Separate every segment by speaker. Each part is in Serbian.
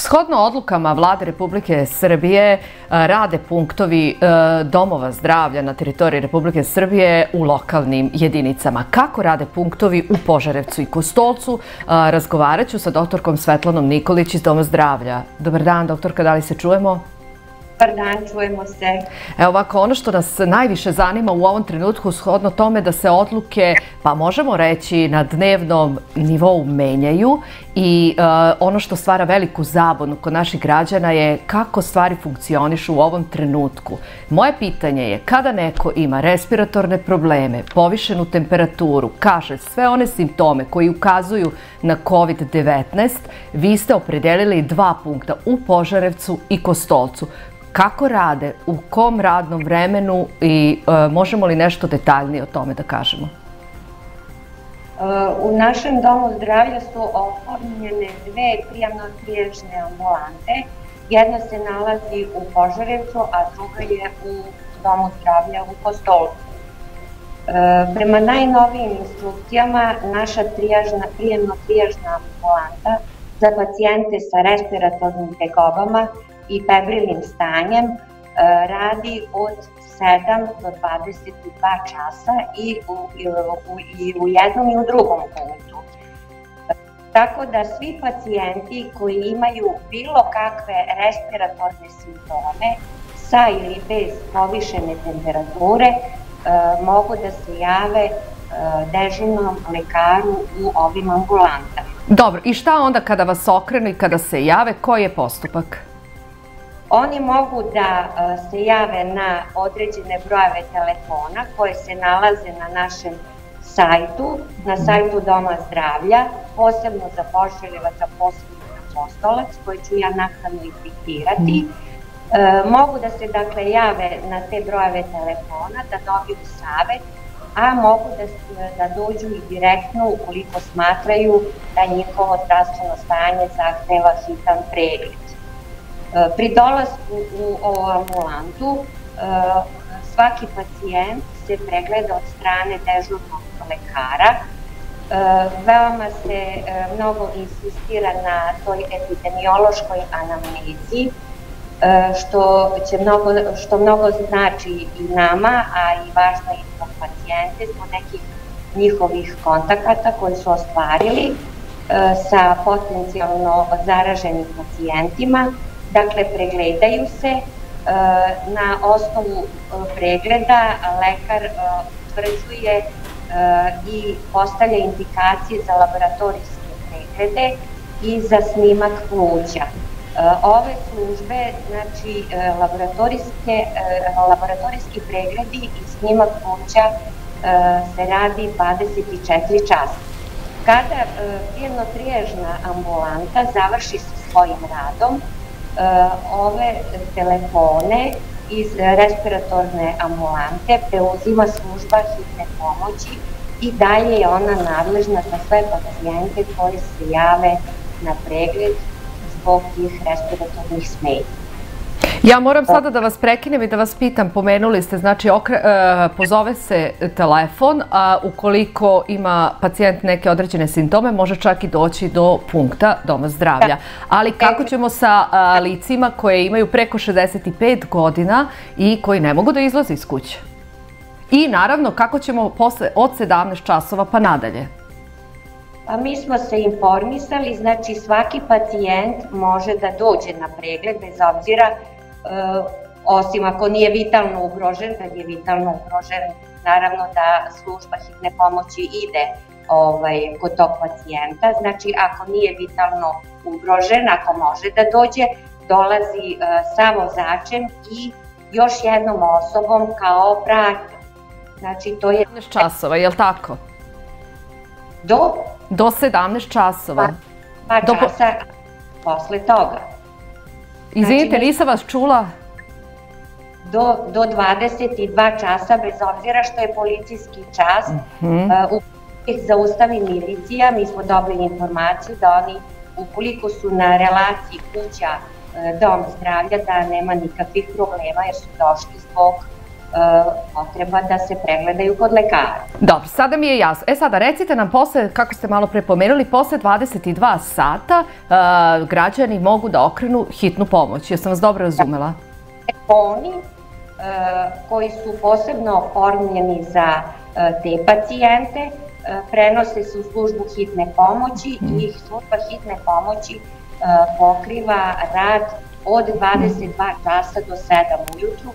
Speaker 1: Shodno odlukama vlade Republike Srbije e, rade punktovi e, domova zdravlja na teritoriji Republike Srbije u lokalnim jedinicama. Kako rade punktovi u Požarevcu i Kostolcu? E, razgovarat ću sa doktorkom Svetlanom Nikolić iz Doma zdravlja. Dobar dan, doktorka, da li se čujemo?
Speaker 2: Dobar dan, čujemo se.
Speaker 1: Evo ovako, ono što nas najviše zanima u ovom trenutku shodno tome da se odluke, pa možemo reći, na dnevnom nivou menjaju i uh, ono što stvara veliku zabonu kod naših građana je kako stvari funkcionišu u ovom trenutku. Moje pitanje je kada neko ima respiratorne probleme, povišenu temperaturu, kaže sve one simptome koji ukazuju na COVID-19, vi ste opredelili dva punkta u Požarevcu i Kostolcu kako rade, u kom radnom vremenu i e, možemo li nešto detaljnije o tome da kažemo?
Speaker 2: E, u našem domu zdravlja su oformljene dve prijamno-triježne ambulante. Jedna se nalazi u Požarevcu, a druga je u domu zdravlja u Kostolcu. E, prema najnovijim instrukcijama, naša trijažna, prijemno-trijažna ambulanta za pacijente sa respiratornim tegobama i febrilnim stanjem e, radi od 7 do 22 časa i u, i u, i u jednom i u drugom punktu. Tako da svi pacijenti koji imaju bilo kakve respiratorne simptome sa ili bez povišene temperature e, mogu da se jave e, dežurnom lekaru u ovim ambulantama.
Speaker 1: Dobro, i šta onda kada vas okrenu i kada se jave, koji je postupak?
Speaker 2: Oni mogu da e, se jave na određene brojeve telefona koje se nalaze na našem sajtu, na sajtu Doma zdravlja, posebno za Poželjevac, a posebno za Postolac, koje ću ja nakladno i citirati. E, mogu da se dakle jave na te brojeve telefona, da dobiju savet, a mogu da, da dođu i direktno ukoliko smatraju da njihovo zdravstveno stanje zahteva hitan pregled. E, pri dolasku u ovu ambulantu e, svaki pacijent se pregleda od strane dežurnog lekara. E, veoma se mnogo insistira na toj epidemiološkoj anamnezi, što, će mnogo, što mnogo znači i nama, a i važno i zbog pacijente, zbog nekih njihovih kontakata koji su ostvarili sa potencijalno zaraženim pacijentima Dakle, pregledaju se, e, na osnovu e, pregleda lekar e, utvrđuje i postavlja indikacije za laboratorijske preglede i za snimak pluća. Ove službe, znači laboratorijske, laboratorijski pregledi i snimak pluća se radi 24 časa. Kada prijemno-triježna ambulanta završi sa svojim radom, ove telefone iz respiratorne ambulante preuzima služba hitne pomoći i dalje je ona nadležna za sve pacijente koji se jave na pregled zbog tih respiratornih smetnji.
Speaker 1: Ja moram sada da vas prekinem i da vas pitam, pomenuli ste, znači okre, e, pozove se telefon, a ukoliko ima pacijent neke određene simptome, može čak i doći do punkta doma zdravlja. Da. Ali kako ćemo sa a, licima koje imaju preko 65 godina i koji ne mogu da izlaze iz kuće? I naravno, kako ćemo posle od 17 časova pa nadalje?
Speaker 2: Pa mi smo se informisali, znači svaki pacijent može da dođe na pregled bez obzira osim ako nije vitalno ugrožen, kad je vitalno ugrožen, naravno da služba hitne pomoći ide ovaj, kod tog pacijenta, znači ako nije vitalno ugrožen, ako može da dođe, dolazi uh, samo začem i još jednom osobom kao pratnja.
Speaker 1: Znači to je... 17 časova, je li tako?
Speaker 2: Do?
Speaker 1: Do 17 časova.
Speaker 2: Pa, pa časa Do... posle toga.
Speaker 1: Izvinite, znači, nisam vas čula.
Speaker 2: Do, do 22 časa, bez obzira što je policijski čas, uh -huh. uh, zaustavi milicija, mi smo dobili informaciju da oni, ukoliko su na relaciji kuća uh, dom zdravlja, da nema nikakvih problema jer su došli zbog potreba da se pregledaju kod lekara.
Speaker 1: Dobro, sada mi je jasno. E sada, recite nam posle, kako ste malo pre pomenuli, posle 22 sata uh, građani mogu da okrenu hitnu pomoć. Jesam vas dobro razumela?
Speaker 2: Telefoni uh, koji su posebno oformljeni za uh, te pacijente prenose se u službu hitne pomoći mm. i služba hitne pomoći pokriva rad od 22 časa do 7 ujutru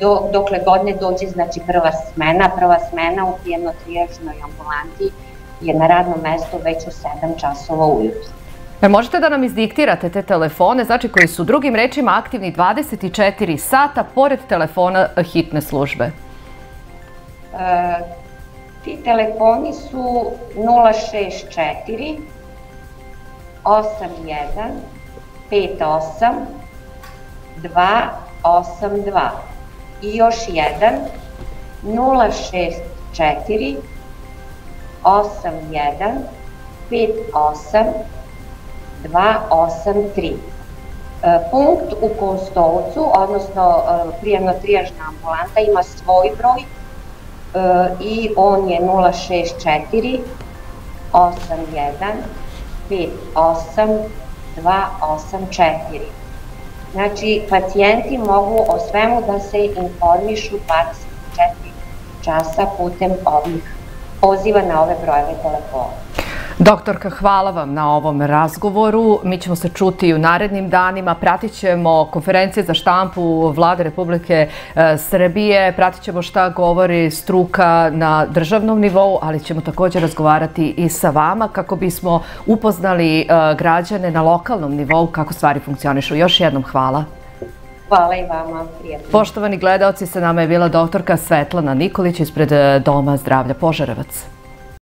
Speaker 2: do, dokle god ne dođe znači prva smena, prva smena u prijemno-triježnoj ambulanti je na radnom mestu već u 7 časova ujutru.
Speaker 1: E, možete da nam izdiktirate te telefone, znači koji su drugim rečima aktivni 24 sata pored telefona hitne službe? E,
Speaker 2: ti telefoni su 064 81 58 282 i još jedan 064 81 58 283. Punkt u Kostolcu, odnosno e, prijemno-trijažna ambulanta, ima svoj broj e, i on je 064 81 58 284. Znači, pacijenti mogu o svemu da se informišu 24 časa putem ovih poziva na ove brojeve telefona.
Speaker 1: Doktorka, hvala vam na ovom razgovoru. Mi ćemo se čuti u narednim danima. Pratit ćemo konferencije za štampu Vlade Republike e, Srbije. Pratit ćemo šta govori struka na državnom nivou, ali ćemo također razgovarati i sa vama kako bismo upoznali e, građane na lokalnom nivou kako stvari funkcionišu. Još jednom hvala.
Speaker 2: Hvala i vama. Prijetno.
Speaker 1: Poštovani gledalci, sa nama je bila doktorka Svetlana Nikolić ispred Doma zdravlja Požarevac.